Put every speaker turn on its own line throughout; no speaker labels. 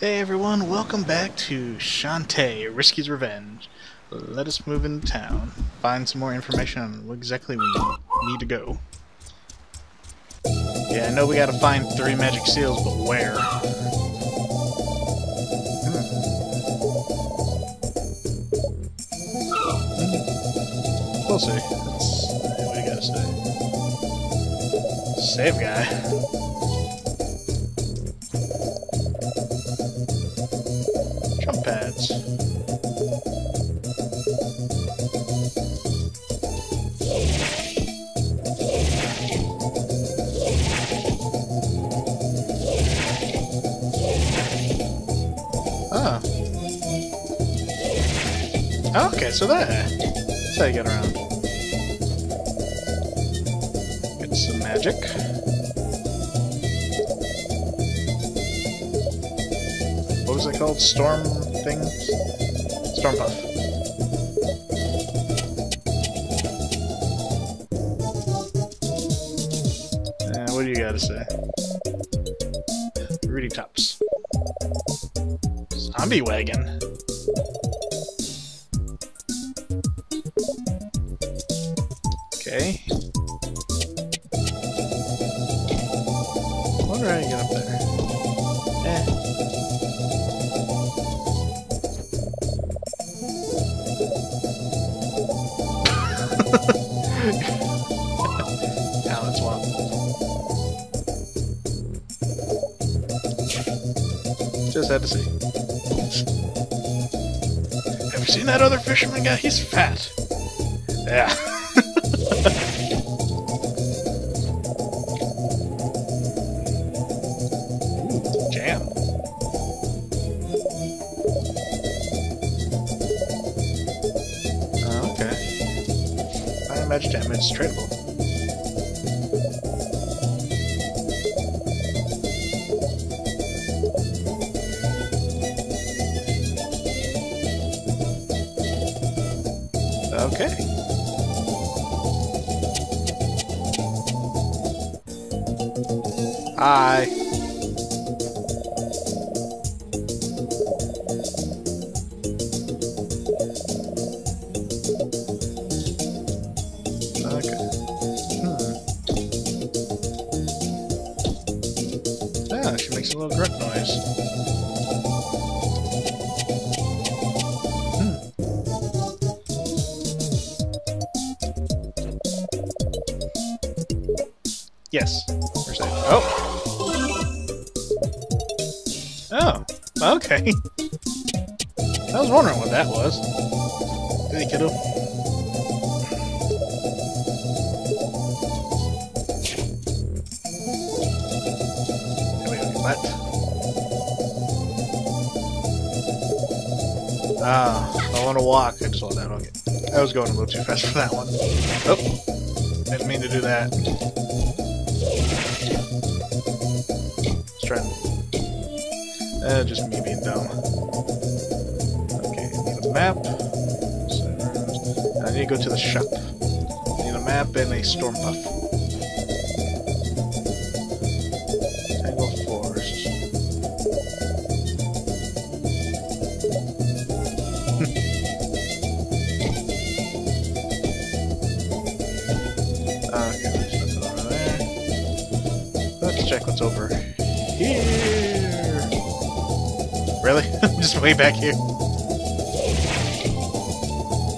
Hey everyone, welcome back to Shantae, Risky's Revenge. Let us move into town, find some more information on what exactly we need to go. Yeah, I know we gotta find three magic seals, but where? Hmm. We'll see. Let's, what you gotta say? Save guy. Okay, so there. That's how you get around. Get some magic. What was it called? Storm thing? Storm puff. Uh, what do you gotta say? Rottytops. Zombie wagon. Okay. Wonder how you get up there. Eh. Just had to see. Have you seen that other fisherman guy? He's fat. Yeah. Magic damage. Okay. Hi. Yes. Oh. Oh. Okay. I was wondering what that was. Hey, kiddo. There we go. What? Ah, I want to walk. I just want that. Okay. I was going a little too fast for that one. Oh. Didn't mean to do that. Let's try. Uh, just me being dumb. Okay, need a map. I need to go to the shop. Need a map and a Storm Puff. Check what's over here. Really? Just way back here.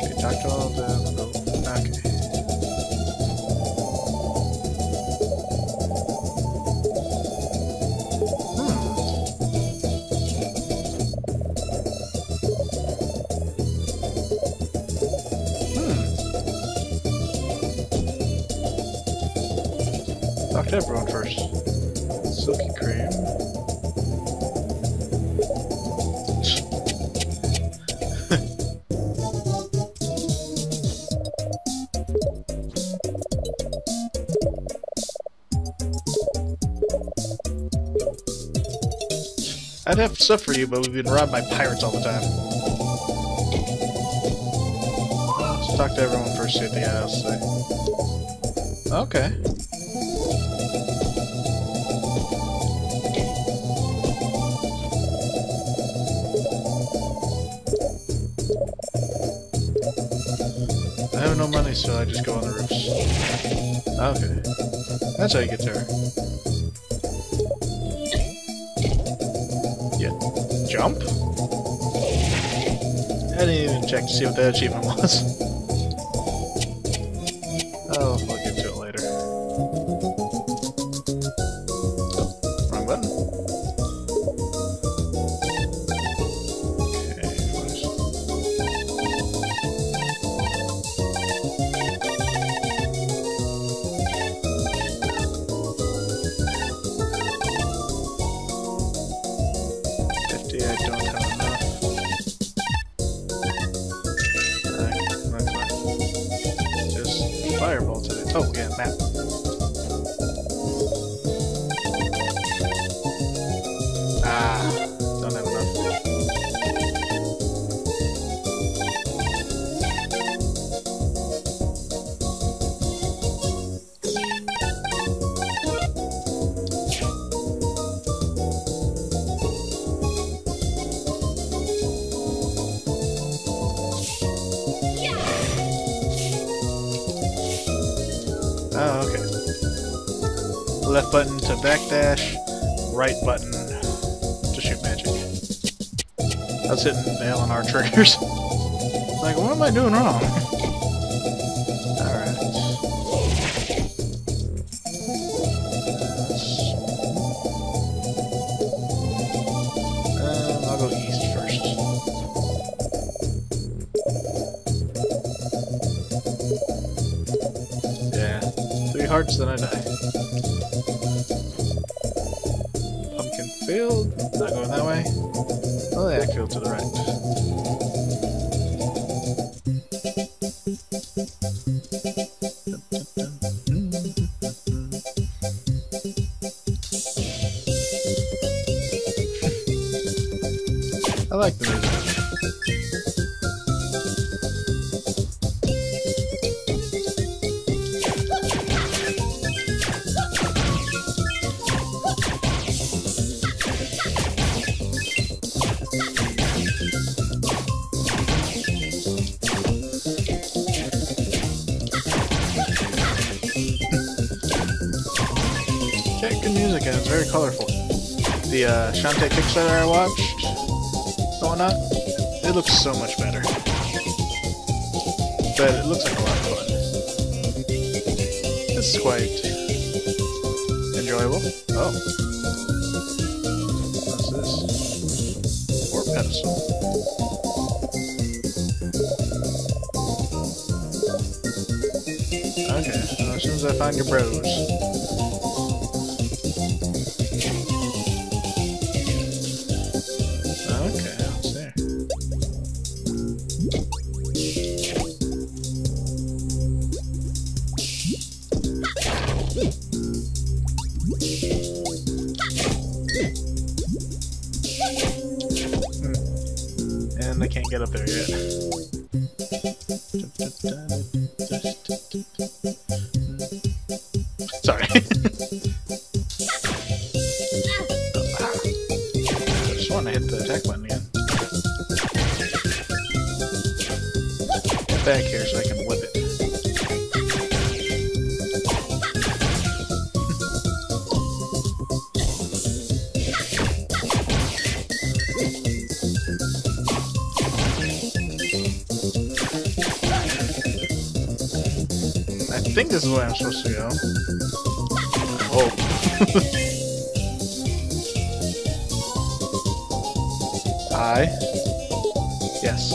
Okay, talk to all of them. Okay. Hmm. Hmm. Everyone first. Silky cream. I'd have stuff for you, but we've been robbed by pirates all the time. Let's talk to everyone first, see what they to say. Okay. Normally, so I just go on the roofs. Okay. That's how you get there. Yeah. Jump? I didn't even check to see what that achievement was. Fireball today. Left button to backdash, right button to shoot magic. I was hitting L on our triggers. like, what am I doing wrong? Uh, Three hearts, then I die. Not going that way. Oh, yeah, field to the right. Music and it's very colorful. The uh, Shantae Kickstarter I watched, and whatnot, it looks so much better. But it looks like a lot of fun. It's quite enjoyable. Oh. What's this? Or pedestal. Okay, as soon as I find your bros. Up there yet. Sorry. I just want to hit the attack button again. Get back here so I can think this is where I'm supposed to go. Oh. I. Yes.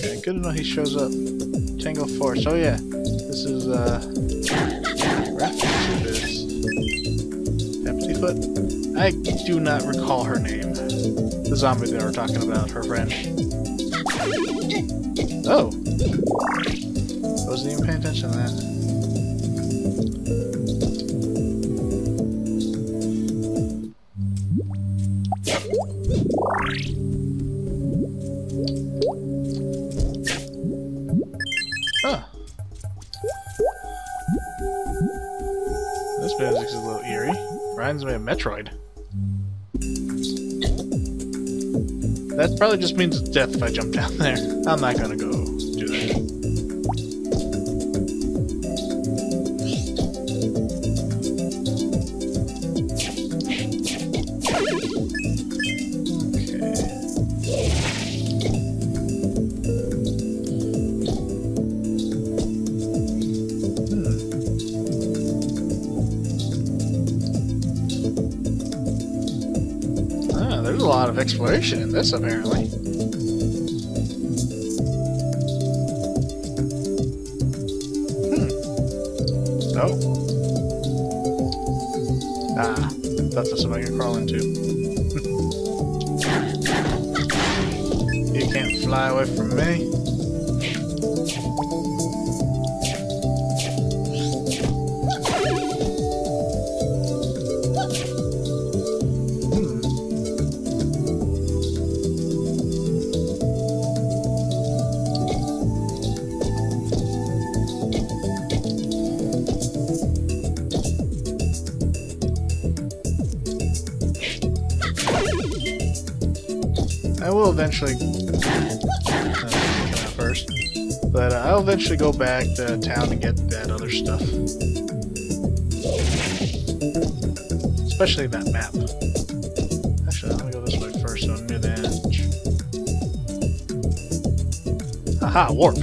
Okay, good enough he shows up. Tangle Forest. Oh yeah. This is uh reference is Empty Foot. I do not recall her name. The zombie they were talking about, her friend. Oh. I Wasn't even paying attention to that. This music's a little eerie. Reminds me of Metroid. That probably just means death if I jump down there. I'm not gonna go exploration in this, apparently. Hmm. Oh. Ah, that's something I could crawl into. you can't fly away from me. Eventually. Uh, first, but uh, I'll eventually go back to town and get that other stuff, especially that map. Actually, let me go this way first, so I'm near the edge. Aha, warp.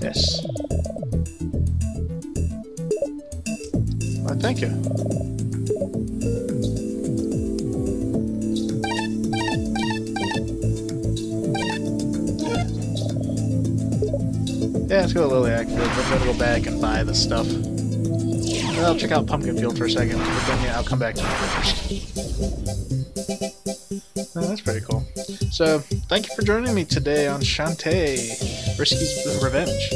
Yes. Thank you. Let's go to Liliac. I'm gonna go back and buy the stuff. I'll check out Pumpkin Field for a second, but then yeah, I'll come back to it first. Oh, that's pretty cool. So, thank you for joining me today on Shantae Risky's Revenge.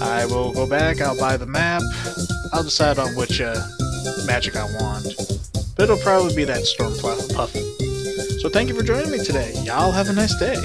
I will go back, I'll buy the map, I'll decide on which uh, magic I want. But it'll probably be that Storm Puff. So thank you for joining me today. Y'all have a nice day.